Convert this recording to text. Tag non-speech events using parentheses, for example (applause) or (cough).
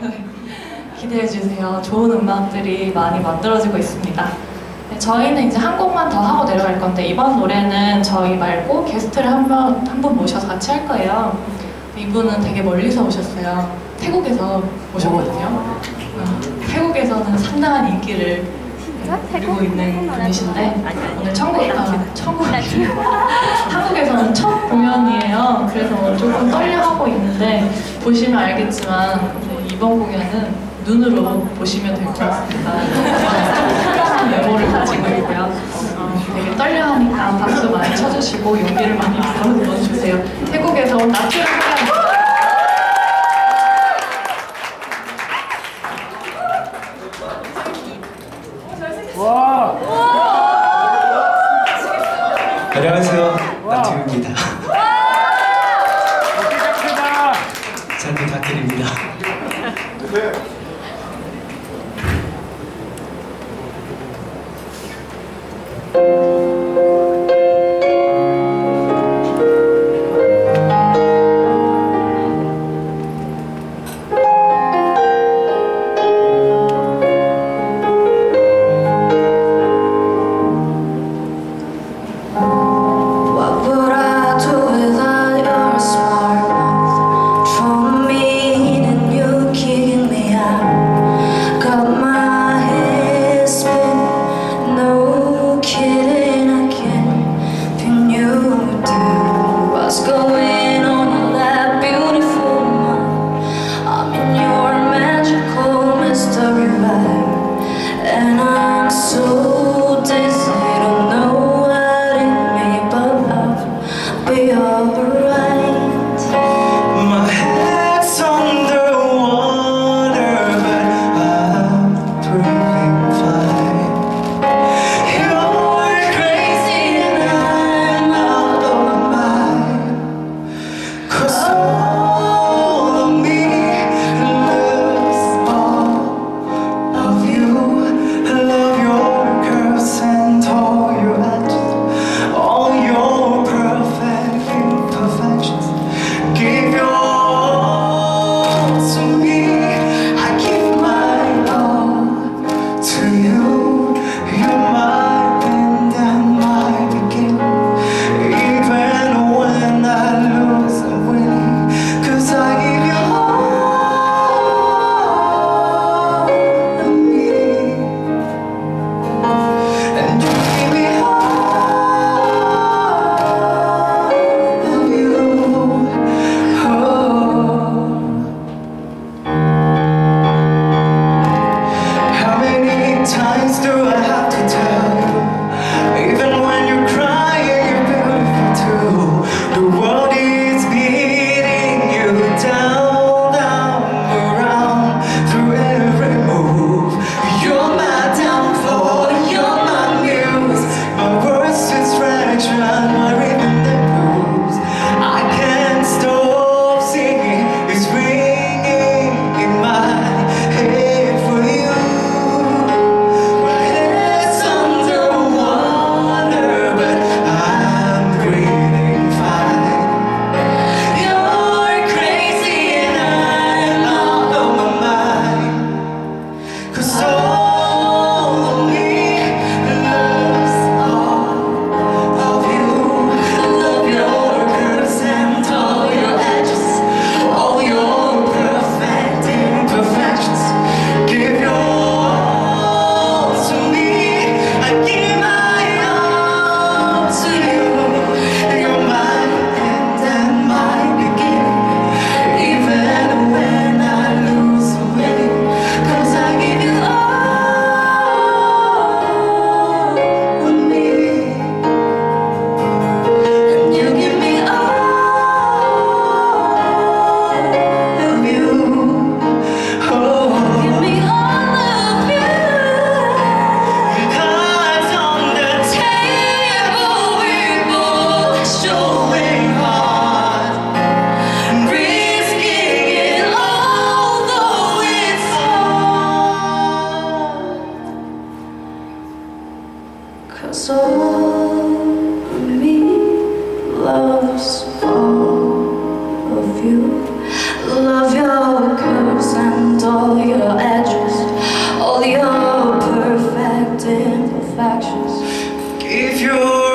(laughs) 기대해 주세요. 좋은 음악들이 많이 만들어지고 있습니다. 네, 저희는 이제 한 곡만 더 하고 내려갈 건데 이번 노래는 저희 말고 게스트를 한분한분 모셔서 같이 할 거예요. 이분은 되게 멀리서 오셨어요. 태국에서 오셨거든요. 어, 태국에서는 상당한 인기를 누리고 있는 분이신데 오늘 천국 아, 천국 (laughs) 한국에서는 첫 공연이에요. 그래서 조금 떨려하고 있는데 보시면 알겠지만 네, 이번 공연은 눈으로 보시면 될 것 같습니다. 상당한 메모를 가지고 있고요. 어, 되게 떨려하니까 박수 많이 쳐주시고 용기를 많이 불어넣어주세요. 태국에서 함께합니다. 와! 안녕하세요. 나트입니다. 크다! 잘 부탁드립니다. Certo. after factions. If you're